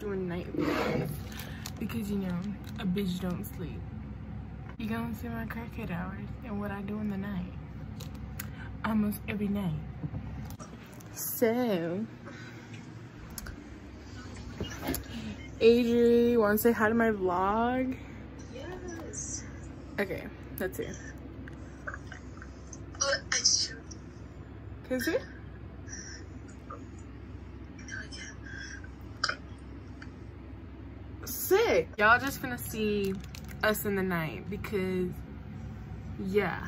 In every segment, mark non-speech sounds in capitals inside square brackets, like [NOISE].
doing night videos because you know a bitch don't sleep. You gonna see my crackhead hours and what I do in the night. Almost every night. So, Adri, wanna say hi to my vlog? Yes. Okay, let's oh, see. Oh, ice cream. Can you see? No, I can't. Sick. Y'all just gonna see us in the night because, yeah.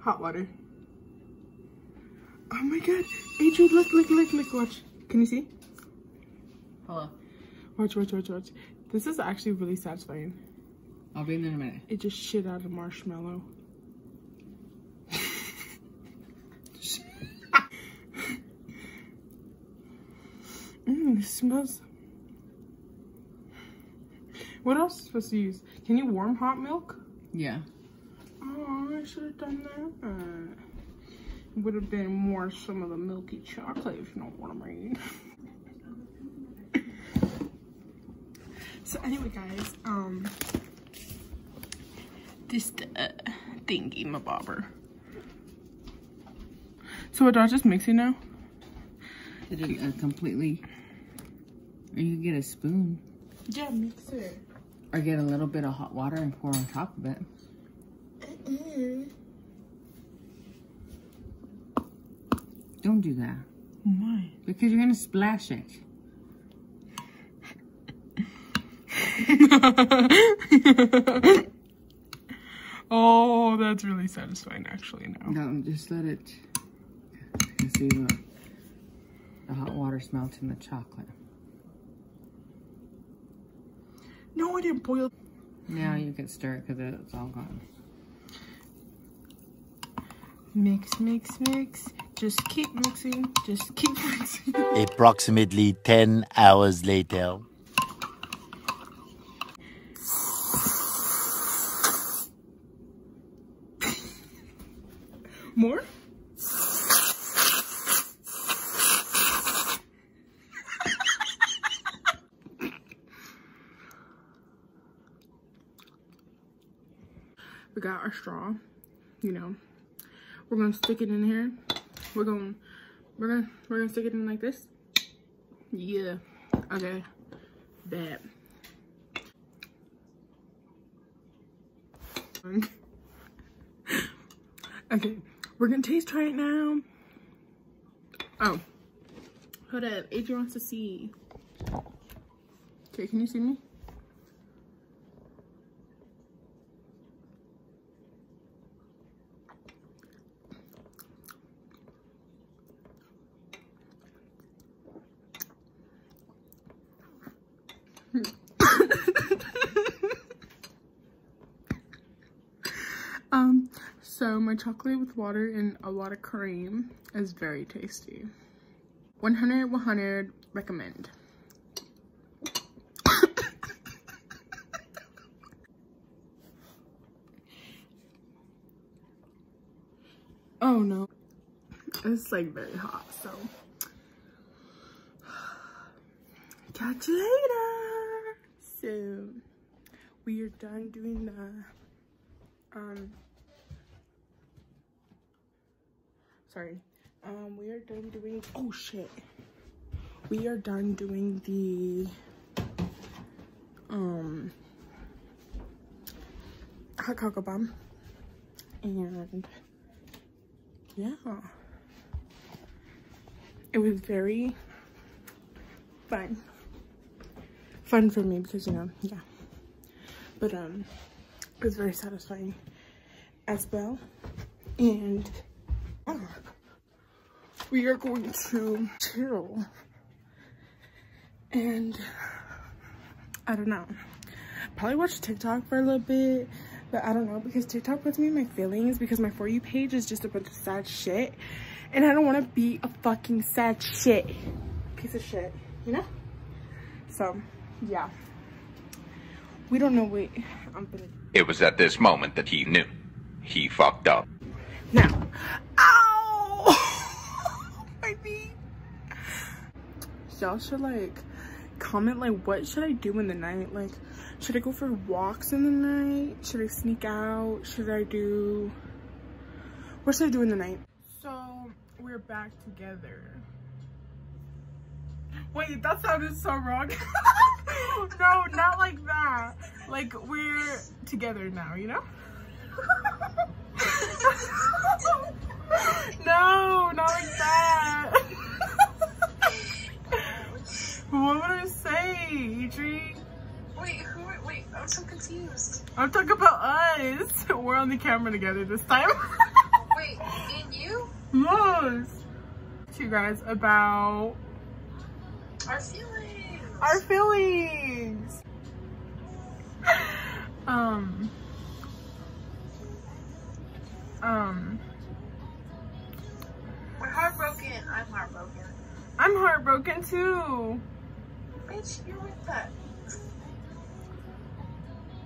Hot water. Oh my god. Adrian, look, look, look, look, watch. Can you see? Hello. Watch, watch, watch, watch. This is actually really satisfying. I'll be in in a minute. It just shit out of marshmallow. It smells. What else is supposed to use? Can you warm hot milk? Yeah. Oh, I should have done that. It would have been more some of the milky chocolate, if you know what I mean. so anyway, guys, um, this uh, thingy, my bobber. So what do I just mix it now? It uh, completely. Or you get a spoon. Yeah, mix it. Or get a little bit of hot water and pour on top of it. Don't do that. My. Because you're going to splash it. [LAUGHS] oh, that's really satisfying, actually. Now. No, just let it. You see the, the hot water melt in the chocolate. No, I didn't boil. Now you can stir it because it's all gone. Mix, mix, mix. Just keep mixing. Just keep [LAUGHS] mixing. Approximately 10 hours later. More? Got our straw, you know. We're gonna stick it in here. We're gonna, we're gonna, we're gonna stick it in like this. Yeah, okay, bad. [LAUGHS] Okay, we're gonna taste try it now. Oh, hold up. Adrian wants to see. Okay, can you see me? um, so my chocolate with water and a lot of cream is very tasty. 100, 100, recommend. oh no, it's like very hot, so. Catch you later. So, we are done doing the, um, sorry. Um, we are done doing, oh shit. We are done doing the, um, hot cocoa bomb. And, yeah. It was very fun. Fun for me because, you know, yeah. But, um, it was very satisfying as well. And, oh, we are going to chill. And, I don't know. Probably watch TikTok for a little bit. But I don't know because TikTok puts me in my feelings because my For You page is just a bunch of sad shit. And I don't want to be a fucking sad shit. Piece of shit, you know? So, yeah. We don't know what I'm gonna It was at this moment that he knew. He fucked up. Now, ow! Y'all should like comment like what should I do in the night? Like should I go for walks in the night? Should I sneak out? Should I do what should I do in the night? So we're back together. Wait, that sounded so wrong. [LAUGHS] no, not like that. Like we're together now, you know? [LAUGHS] no, not like that. [LAUGHS] what would I say, Adri? Wait, who? Wait, I'm so confused. I'm talking about us. [LAUGHS] We're on the camera together this time. [LAUGHS] Wait, and you? yes. To you guys about Our feelings. our feelings. um. Um. We're heartbroken. I'm heartbroken. I'm heartbroken too. Bitch, you're with that.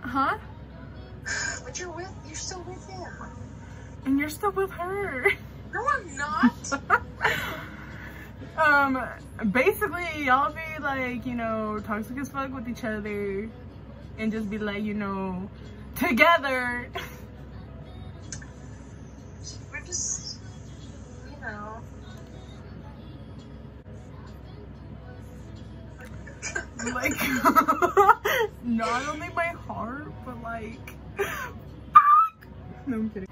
Huh? [SIGHS] But you're with. You're still with him. And you're still with her. No, I'm not. [LAUGHS] um, basically, y'all be like, you know, toxic as fuck with each other, and just be like, you know, together. [LAUGHS] like, [LAUGHS] not only my heart, but like, no, I'm kidding.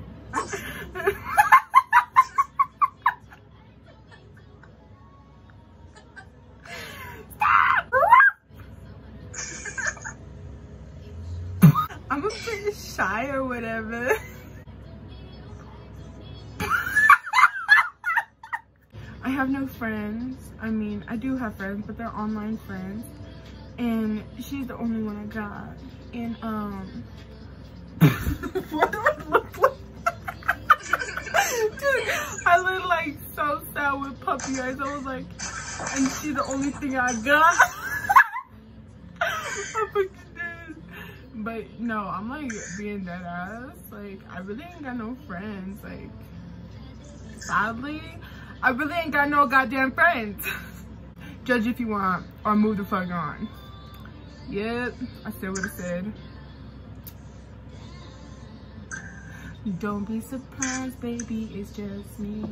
I'm a bit shy or whatever. I have no friends. I mean, I do have friends, but they're online friends. And she's the only one I got. And, um, [LAUGHS] what do I look like? [LAUGHS] Dude, I look like so sad with puppy eyes. I was like, and she's the only thing I got. [LAUGHS] But no, I'm like being dead ass. Like, I really ain't got no friends. Like, sadly, I really ain't got no goddamn friends. Judge if you want, or move the fuck on. Yep, I still would have said. Don't be surprised, baby, it's just me.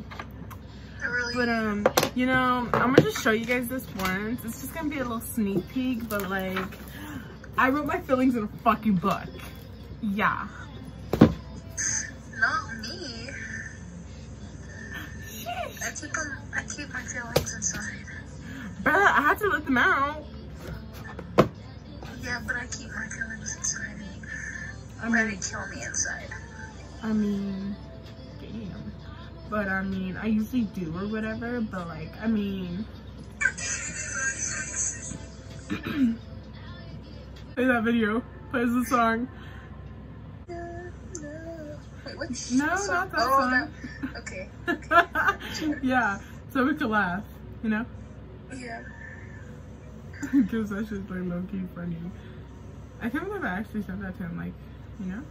I really. But um, you know, I'm gonna just show you guys this once. It's just gonna be a little sneak peek, but like, I wrote my feelings in a fucking book. Yeah. Not me. I keep them. I keep my feelings inside. But I had to let them out. Yeah, but I keep my feelings inside me. I mean, it kill me inside. I mean, damn. But I mean, I usually do or whatever. But like, I mean, [COUGHS] play that video. Plays the song. Wait, which No, song? not that oh, song. [LAUGHS] That, okay. yeah, so we could laugh, you know? Yeah. [LAUGHS] Because that shit's like low key funny. I can't believe I actually said that to him, like, you know?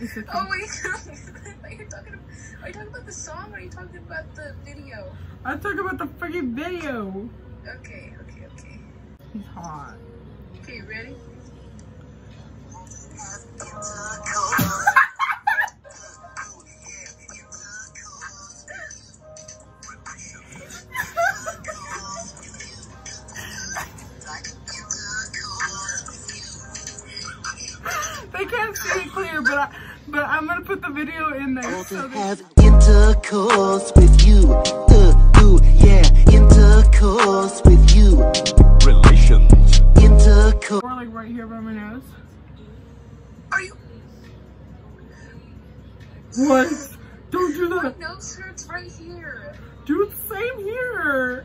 It's okay. Oh wait. [LAUGHS] are you talking? About, are you talking about the song? or Are you talking about the video? I'm talking about the freaking video. Okay. Okay. Okay. He's hot. Okay. Ready? Intercourse with you. Uh, ooh, yeah, intercourse with you. Relations. Intercourse. or like right here by my nose. Are you? What? Don't do My that. nose hurts right here. Dude, same here.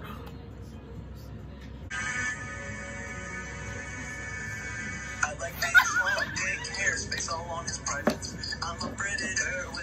I like big, long, dick, hair, space all on his private. I'm a predator when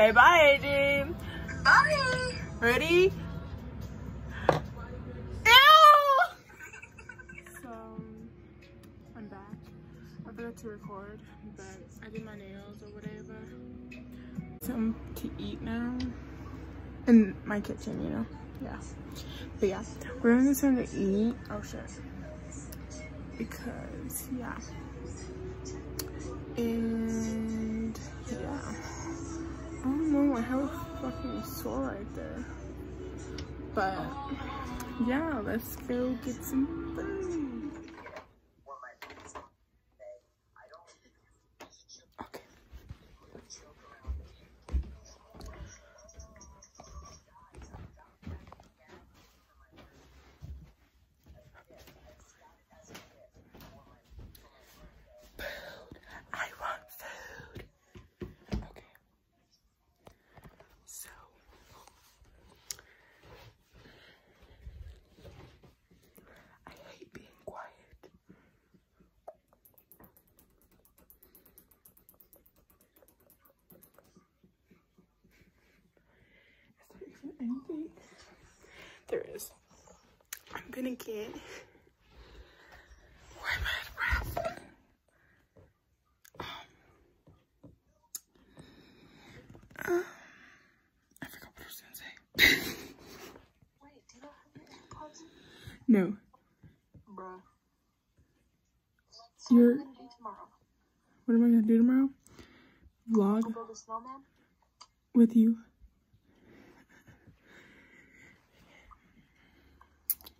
Say bye, AJ. Bye. Ready? Ew! I'm back. I forgot to record, but I did my nails or whatever. Something to eat now. In my kitchen, you know? Yeah. But yeah, we're gonna get something to eat. Oh shit. Because, yeah. And, yeah. Know, I have a fucking sore right there. But yeah, let's go get some food. Anything? There is. I'm gonna get where am I at breath? Um, I forgot what I was gonna say. Wait, do you not have your AirPods? No. Bruh. You're What are you gonna do tomorrow? what am I gonna do tomorrow? Vlog build a snowman? with you.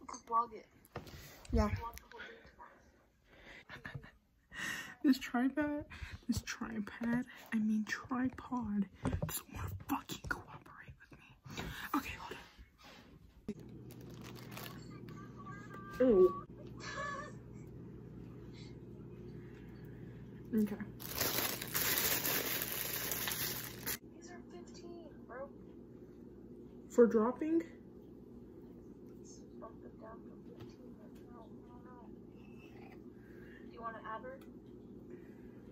We could vlog it. Yeah. Vlog the whole day tomorrow. This tripod, this tripod, I mean tripod, doesn't want to fucking cooperate with me. Okay, hold on. Ooh. Okay. These are 15, bro. For dropping? Bump it down from 15. Like, no, no, no. Do you want to add her?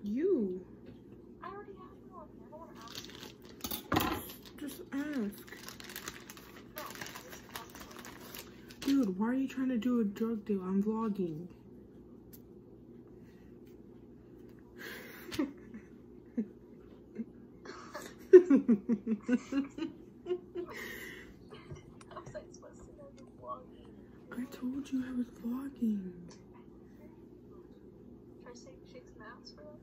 You. I already have her on here. I don't want to ask. Just ask. Dude, why are you trying to do a drug deal? I'm vlogging. [LAUGHS] How was I supposed to know you're vlogging? I told you I was vlogging. Should I shake, shake some ass for that?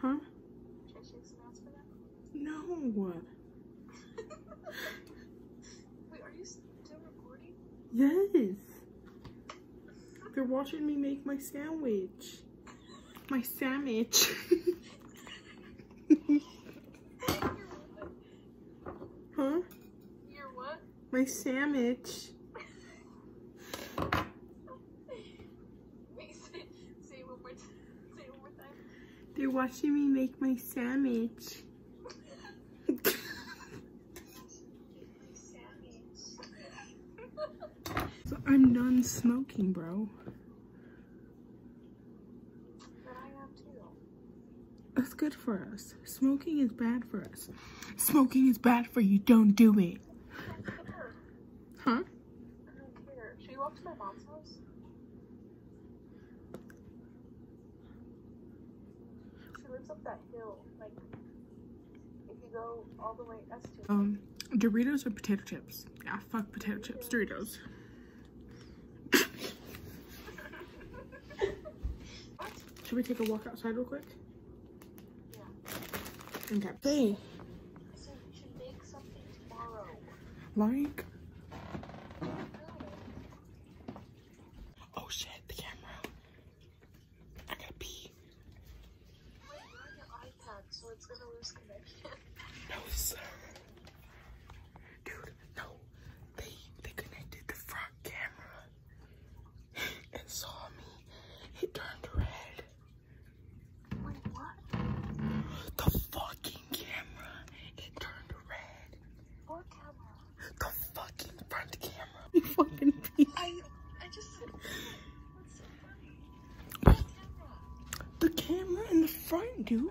Huh? Should I shake some ass for that? No. [LAUGHS] Wait, are you still recording? Yes. They're watching me make my sandwich. My sandwich. [LAUGHS] huh? You're what? My sandwich. Wait, [LAUGHS] say, say it one more time. Say it one more time. They're watching me make my sandwich. so I'm done smoking, bro. But I am too. That's good for us. Smoking is bad for us. Smoking is bad for you. Don't do it. Huh? Should walk to my mom's house? She lives up that hill. Like, if you go all the way, that's too. Um, Doritos or potato chips? Yeah, fuck potato chips. Doritos. Should we take a walk outside real quick? Yeah. Okay. Hey, I said we should make something tomorrow. like. The fucking camera. It turned red. What camera? The fucking front camera. You fucking piece. I, I just what's so funny? What camera? The camera in the front, dude.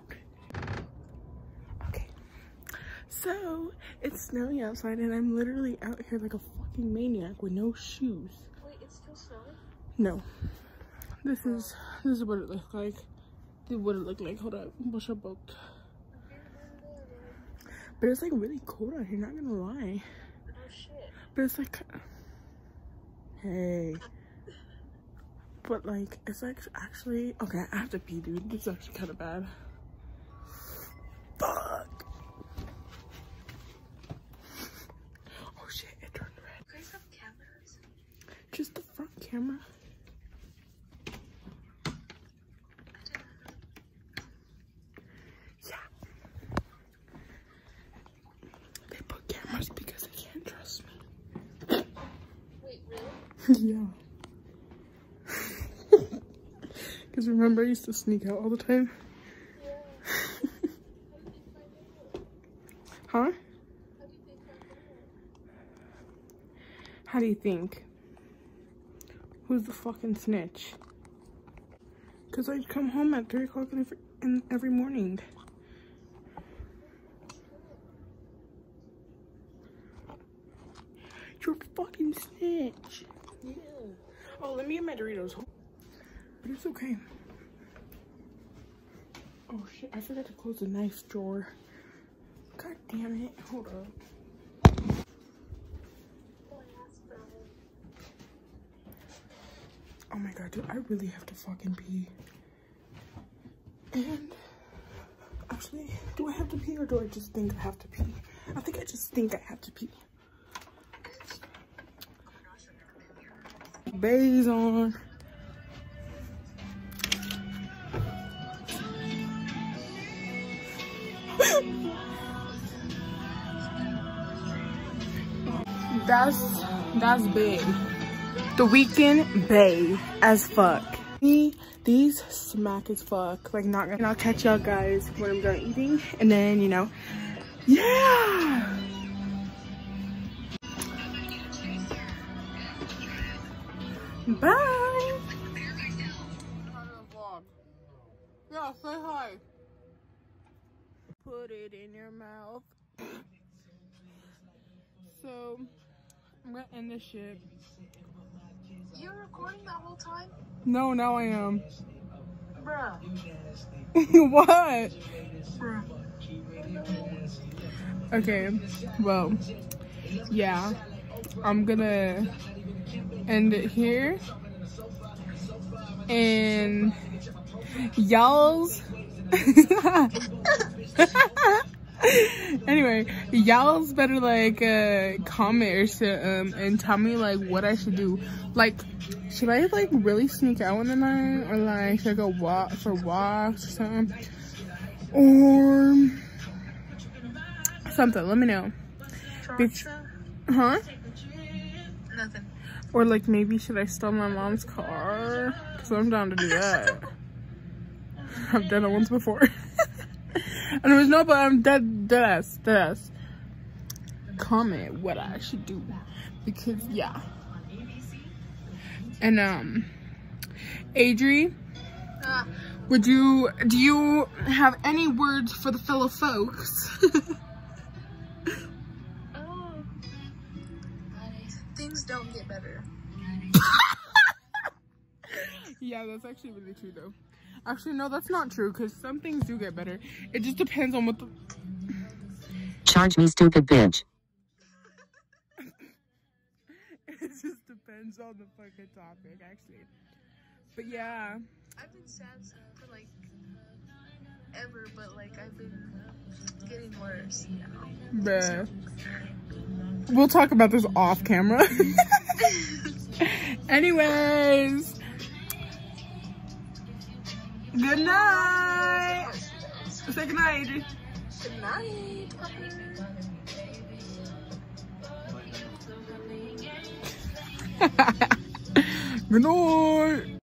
Okay. So, it's snowy outside and I'm literally out here like a fucking maniac with no shoes. Wait, it's still snowing? No. This is, this is what it looked like. This what it looked like. Hold up. Bush up. But it's like really cold out here, not gonna lie. Oh shit. But it's like Hey. But like it's like actually okay, I have to pee dude. This is actually kinda bad. Fuck. Oh shit, it turned red. You guys have cameras? Just the front camera. Yeah. They put cameras because they can't trust me. Wait, really? yeah. Remember, I used to sneak out all the time. [LAUGHS] huh? How do you think? Who's the fucking snitch? Because I'd come home at 3 o'clock in every, in every morning. You're a fucking snitch. Yeah. Oh, let me get my Doritos. But it's okay. Oh shit, I forgot to close the knife drawer. God damn it. Hold up. Oh my god, dude, I really have to fucking pee. And actually, do I have to pee or do I just think I have to pee? I think I just think I have to pee. Bays on. That's big. The weekend bay as fuck. Me, these smack as fuck. Like not gonna. And I'll catch y'all guys when I'm done eating, and then you know, yeah. Bye. Yeah, say hi. Put it in your mouth. So, I'm gonna end this shit. You were recording that whole time? No, now I am. Bruh. [LAUGHS] what? Bruh. Okay, well, yeah. I'm gonna end it here. And y'all's [LAUGHS] [LAUGHS] [LAUGHS] anyway, y'all's better like uh comment or so, um and tell me like what I should do. Like, should I like really sneak out in the night or like should I go walk for walks or something? Or something. Let me know. Bitch. Huh? Nothing. Or like maybe should I steal my mom's car? Cause I'm down to do that. I've done it once before. [LAUGHS] and it was no, but I'm dead, dead ass, dead ass. Comment what I should do because yeah. And um, Adri, would you do you have any words for the fellow folks? oh. [LAUGHS] Things don't get better. [LAUGHS] Yeah, that's actually really true though. Actually, no, that's not true because some things do get better. It just depends on what the. Charge me stupid bitch. [LAUGHS] it just depends on the fucking topic, actually. But yeah, I've been sad for like uh, ever, but like I've been getting worse now. bruh. We'll talk about this off camera. [LAUGHS] Anyways, good night. Say good night, Adri. Good night. [LAUGHS] Good night.